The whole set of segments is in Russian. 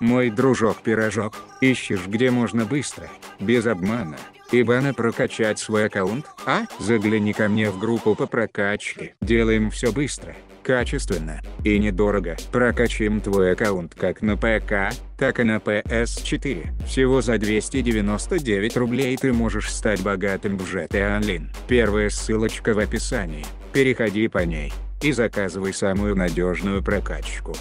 Мой дружок-пирожок, ищешь где можно быстро, без обмана, и бана прокачать свой аккаунт, а? Загляни ко мне в группу по прокачке. Делаем все быстро, качественно и недорого. Прокачаем твой аккаунт как на ПК, так и на PS4. Всего за 299 рублей ты можешь стать богатым в GTA Online. Первая ссылочка в описании. Переходи по ней и заказывай самую надежную прокачку.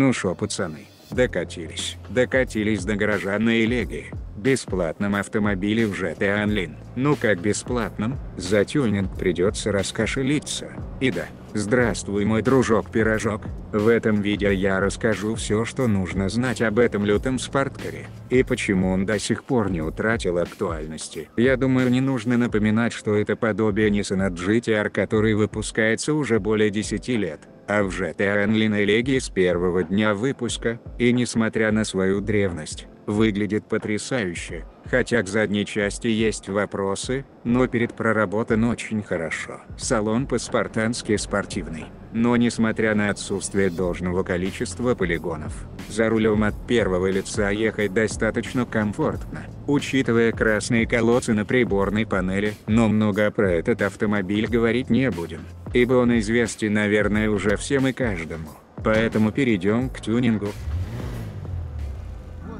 Ну шо, пацаны, докатились. Докатились до гаража на Элегии. Бесплатном автомобиле в GTA Online. Ну как бесплатном, за тюнинг придется раскошелиться. И да, здравствуй мой дружок-пирожок. В этом видео я расскажу все, что нужно знать об этом лютом спорткаре. И почему он до сих пор не утратил актуальности. Я думаю не нужно напоминать, что это подобие Nissan GTR, который выпускается уже более 10 лет а в GTA Online с первого дня выпуска, и несмотря на свою древность, выглядит потрясающе, хотя к задней части есть вопросы, но перед проработан очень хорошо. Салон по-спартански спортивный, но несмотря на отсутствие должного количества полигонов, за рулем от первого лица ехать достаточно комфортно, учитывая красные колодцы на приборной панели, но много про этот автомобиль говорить не будем, ибо он известен наверное уже всем и каждому. Поэтому перейдем к тюнингу.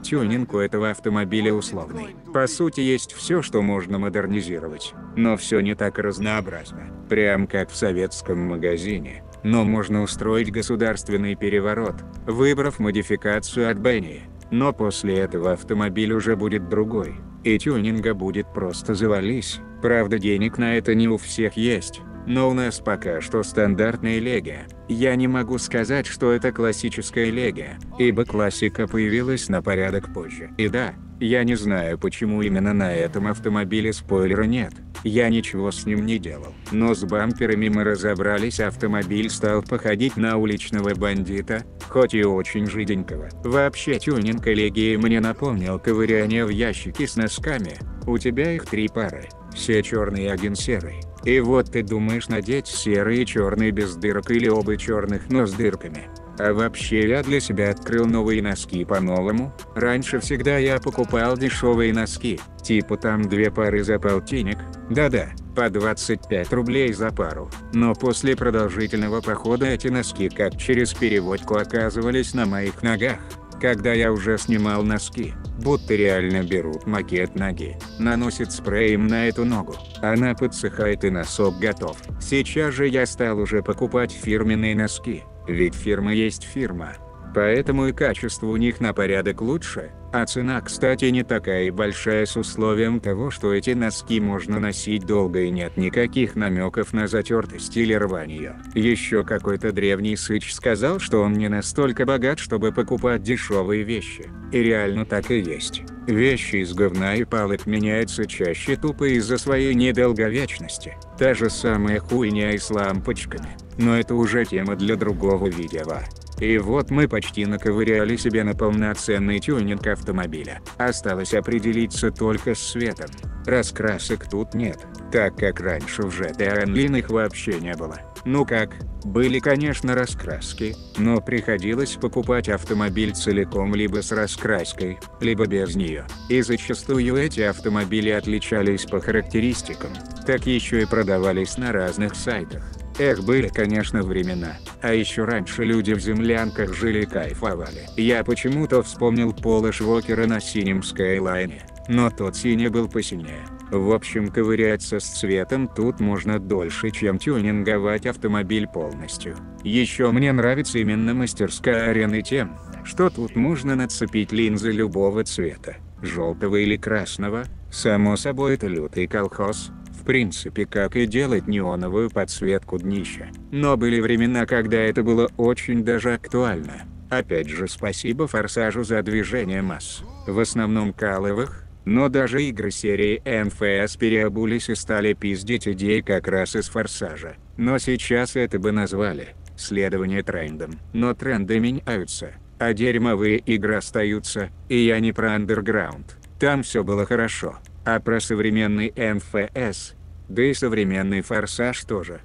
Тюнинг у этого автомобиля условный. По сути есть все, что можно модернизировать, но все не так разнообразно, прям как в советском магазине. Но можно устроить государственный переворот, выбрав модификацию от Бенни. Но после этого автомобиль уже будет другой, и тюнинга будет просто завались. Правда денег на это не у всех есть, но у нас пока что стандартная легия. Я не могу сказать, что это классическая легия, ибо классика появилась на порядок позже. И да, я не знаю почему именно на этом автомобиле спойлера нет, я ничего с ним не делал. Но с бамперами мы разобрались автомобиль стал походить на уличного бандита, хоть и очень жиденького. Вообще тюнинг коллегии мне напомнил ковыряние в ящике с носками, у тебя их три пары, все черные один серый. И вот ты думаешь надеть серый и черный без дырок или оба черных, но с дырками. А вообще я для себя открыл новые носки по-новому. Раньше всегда я покупал дешевые носки, типа там две пары за полтинник, да-да, по 25 рублей за пару. Но после продолжительного похода эти носки как через переводку оказывались на моих ногах когда я уже снимал носки, будто реально берут макет ноги, наносит спреем на эту ногу, она подсыхает и носок готов. Сейчас же я стал уже покупать фирменные носки, ведь фирма есть фирма. Поэтому и качество у них на порядок лучше, а цена кстати не такая и большая с условием того что эти носки можно носить долго и нет никаких намеков на затертость или рвание. Еще какой-то древний сыч сказал что он не настолько богат чтобы покупать дешевые вещи. И реально так и есть. Вещи из говна и палок меняются чаще тупо из-за своей недолговечности. Та же самая хуйня и с лампочками. Но это уже тема для другого видео. И вот мы почти наковыряли себе на полноценный тюнинг автомобиля. Осталось определиться только с цветом. Раскрасок тут нет, так как раньше в GTA Online их вообще не было. Ну как, были конечно раскраски, но приходилось покупать автомобиль целиком либо с раскраской, либо без нее. И зачастую эти автомобили отличались по характеристикам, так еще и продавались на разных сайтах. Эх, были, конечно, времена. А еще раньше люди в землянках жили и кайфовали. Я почему-то вспомнил Пола Швокера на синем Скайлайне. Но тот синий был посинее. В общем, ковыряться с цветом тут можно дольше, чем тюнинговать автомобиль полностью. Еще мне нравится именно мастерская арены тем, что тут можно нацепить линзы любого цвета, желтого или красного, само собой это лютый колхоз, принципе как и делать неоновую подсветку днища. Но были времена когда это было очень даже актуально. Опять же спасибо Форсажу за движение масс. В основном каловых, но даже игры серии МФС переобулись и стали пиздить идеи как раз из Форсажа. Но сейчас это бы назвали следование трендам. Но тренды меняются, а дерьмовые игры остаются, и я не про андерграунд. Там все было хорошо. А про современный НФС, да и современный «Форсаж» тоже.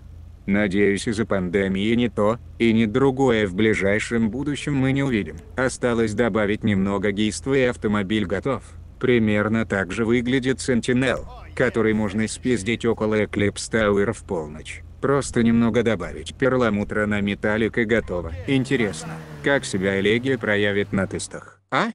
Надеюсь, из-за пандемии ни то, и ни другое в ближайшем будущем мы не увидим. Осталось добавить немного гейства и автомобиль готов. Примерно так же выглядит Sentinel, который можно спиздить около Eclipse Tower в полночь. Просто немного добавить перламутра на металлик и готово. Интересно, как себя Элегия проявит на тестах, а?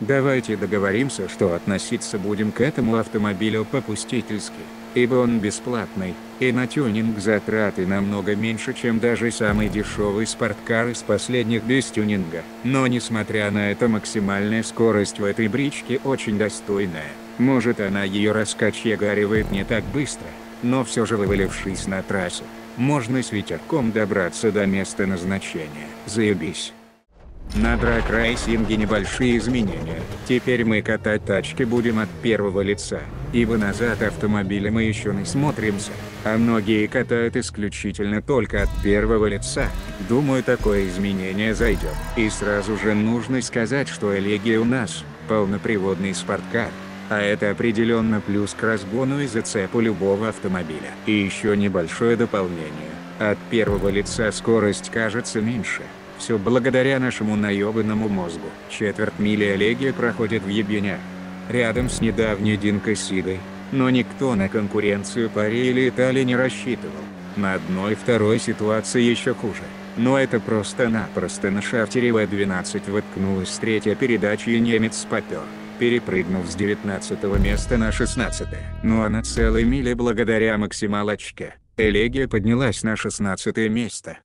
Давайте договоримся, что относиться будем к этому автомобилю попустительски ибо он бесплатный, и на тюнинг затраты намного меньше, чем даже самый дешевый спорткар из последних без тюнинга. Но несмотря на это максимальная скорость в этой бричке очень достойная. Может она ее раскачегаривает не так быстро, но все же вывалившись на трассу, можно с ветерком добраться до места назначения. Заебись. На драг-рейсинге небольшие изменения. Теперь мы катать тачки будем от первого лица, ибо назад автомобиля мы еще не смотримся, а многие катают исключительно только от первого лица. Думаю такое изменение зайдет. И сразу же нужно сказать, что Элегия у нас полноприводный спорткар. А это определенно плюс к разгону и зацепу любого автомобиля. И еще небольшое дополнение. От первого лица скорость кажется меньше, все благодаря нашему наебанному мозгу. Четверть мили Олеги проходит в ебеня. Рядом с недавней Динкой Сидой. Но никто на конкуренцию пари или Италии не рассчитывал. На одной второй ситуации еще хуже. Но это просто-напросто на шафтере В-12 воткнулась третья передача и немец попер, перепрыгнув с 19 места на 16 -е. Ну а на целой миле благодаря максималочке, Элегия поднялась на 16 место.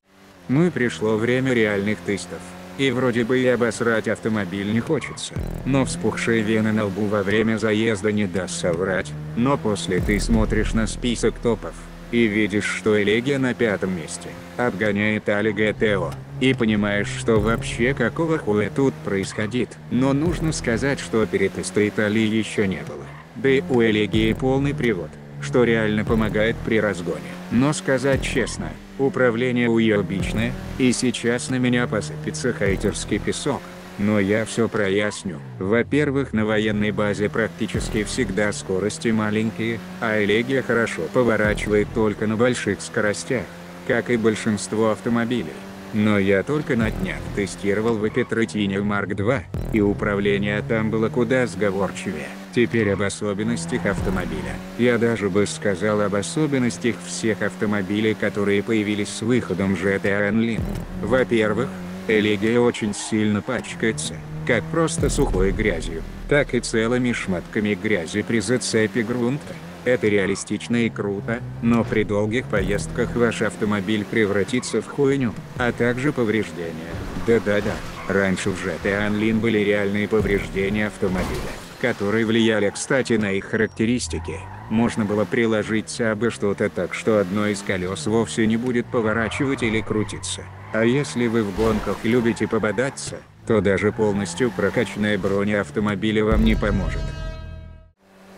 Ну и пришло время реальных тестов. И вроде бы и обосрать автомобиль не хочется, но вспухшие вены на лбу во время заезда не даст соврать, но после ты смотришь на список топов, и видишь, что Элегия на пятом месте, обгоняет Али ГТО, и понимаешь, что вообще какого хуя тут происходит. Но нужно сказать, что перетеста Италии еще не было. Да и у Элегии полный привод, что реально помогает при разгоне. Но сказать честно, Управление уебичное, и сейчас на меня посыпется хейтерский песок. Но я все проясню. Во-первых, на военной базе практически всегда скорости маленькие, а Элегия хорошо поворачивает только на больших скоростях, как и большинство автомобилей. Но я только на днях тестировал в Петротине Марк II, и управление там было куда сговорчивее. Теперь об особенностях автомобиля. Я даже бы сказал об особенностях всех автомобилей, которые появились с выходом GTA Online. Во-первых, Элегия очень сильно пачкается, как просто сухой грязью, так и целыми шматками грязи при зацепе грунта. Это реалистично и круто, но при долгих поездках ваш автомобиль превратится в хуйню, а также повреждения. Да-да-да, раньше в GTA Online были реальные повреждения автомобиля которые влияли кстати на их характеристики. Можно было приложить абы что-то так, что одно из колес вовсе не будет поворачивать или крутиться. А если вы в гонках любите пободаться, то даже полностью прокачанная броня автомобиля вам не поможет.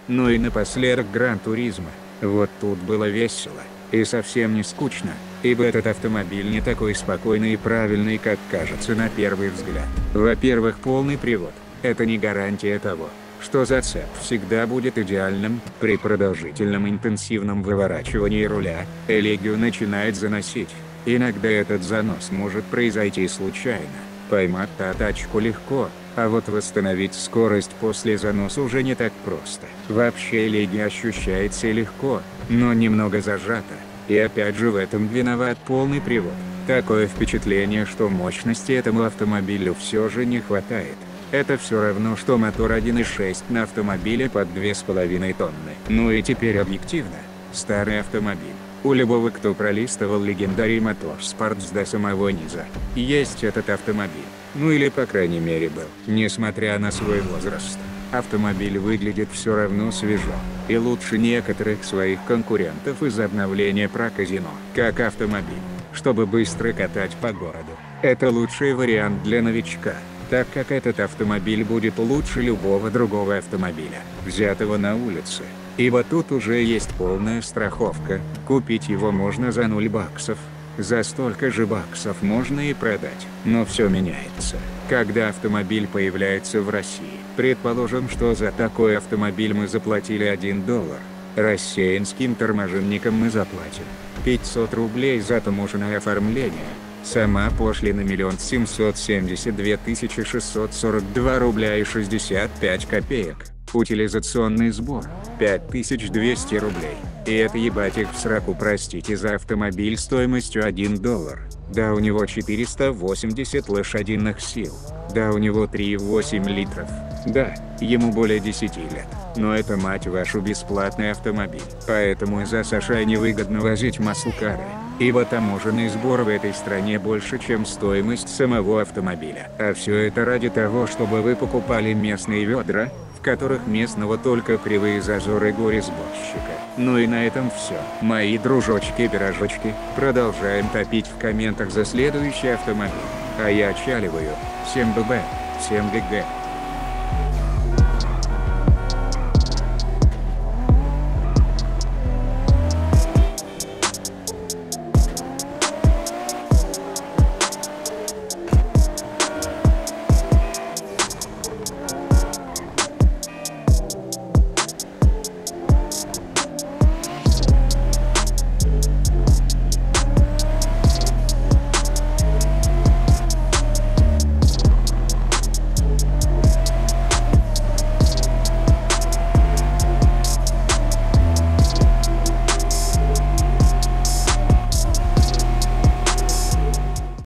Ну и напоследок Гран Туризма. Вот тут было весело. И совсем не скучно, ибо этот автомобиль не такой спокойный и правильный, как кажется на первый взгляд. Во-первых, полный привод. Это не гарантия того, что зацеп всегда будет идеальным, при продолжительном интенсивном выворачивании руля, элегию начинает заносить. Иногда этот занос может произойти случайно. Поймать тачку легко, а вот восстановить скорость после заноса уже не так просто. Вообще элегия ощущается легко, но немного зажата. И опять же в этом виноват полный привод. Такое впечатление, что мощности этому автомобилю все же не хватает. Это все равно, что мотор 1.6 на автомобиле под 2,5 тонны. Ну и теперь объективно. Старый автомобиль. У любого, кто пролистывал легендарий мотор Спортс до самого низа, есть этот автомобиль. Ну или по крайней мере был. Несмотря на свой возраст, автомобиль выглядит все равно свежо. И лучше некоторых своих конкурентов из обновления про казино. Как автомобиль, чтобы быстро катать по городу. Это лучший вариант для новичка так как этот автомобиль будет лучше любого другого автомобиля, взятого на улице. Ибо тут уже есть полная страховка, купить его можно за 0 баксов, за столько же баксов можно и продать. Но все меняется, когда автомобиль появляется в России. Предположим, что за такой автомобиль мы заплатили 1 доллар. Рассеянским торможенникам мы заплатим 500 рублей за таможенное оформление. Сама пошлина 1 772 642 рубля и 65 копеек. Утилизационный сбор – 5200 рублей. И это ебать их в сраку простите за автомобиль стоимостью 1 доллар. Да у него 480 лошадиных сил. Да у него 3,8 литров. Да, ему более 10 лет. Но это мать вашу бесплатный автомобиль. Поэтому из-за США невыгодно возить маслкары. Ибо таможенный сбор в этой стране больше, чем стоимость самого автомобиля. А все это ради того, чтобы вы покупали местные ведра, в которых местного только кривые зазоры горе-сборщика. Ну и на этом все. Мои дружочки-пирожочки, продолжаем топить в комментах за следующий автомобиль. А я отчаливаю. Всем ББ, всем ГГ.